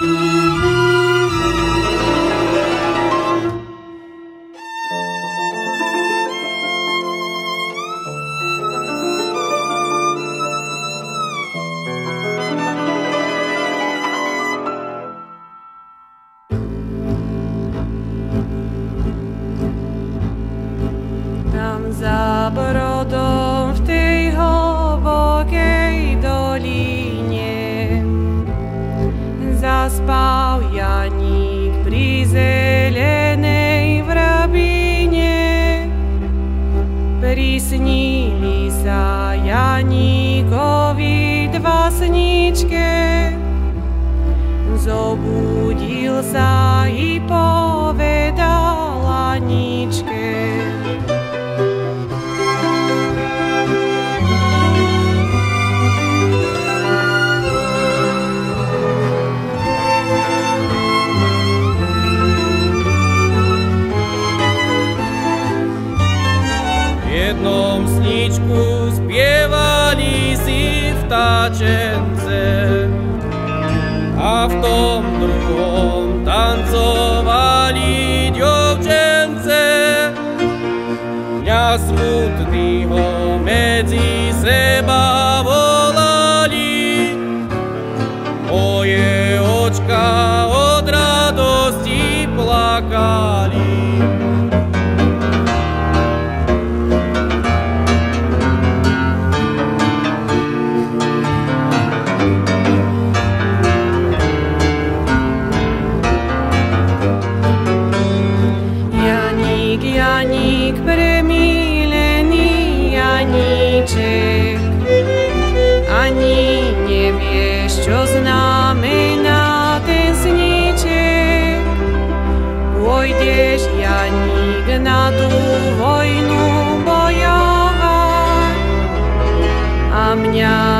Música Zaspal Janík pri zelenej vrabine. Prisnili sa Janíkovi dva sničke. Zobudil sa i povedal Aničke. łazience, a w tą drugą tancowali dziewczęce. Dnia smutnego medzi se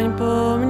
Panie, po mnie.